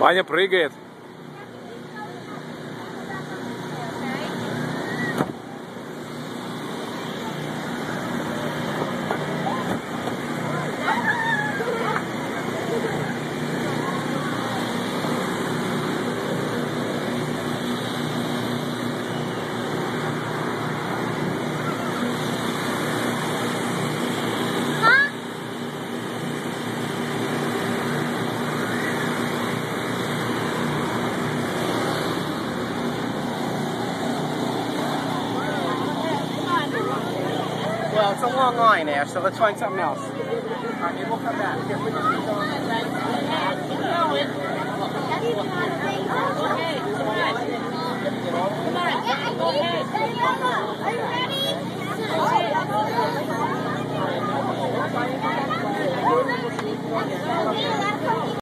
Ваня прыгает. it's a long line Ash. so let's find something else. All right, we'll come back. Here, on. Come on, you ready?